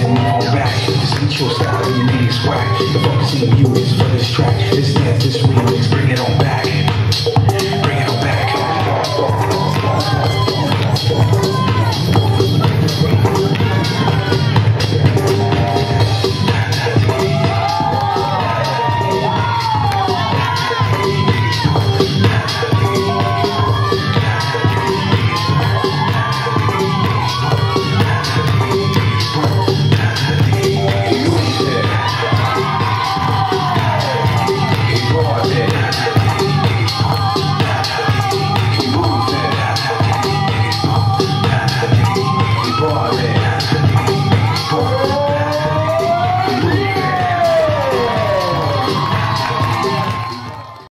him all back. This beat your style, your name is whack. The fuck seeing you is for this track. This dance, this remix, bring it on.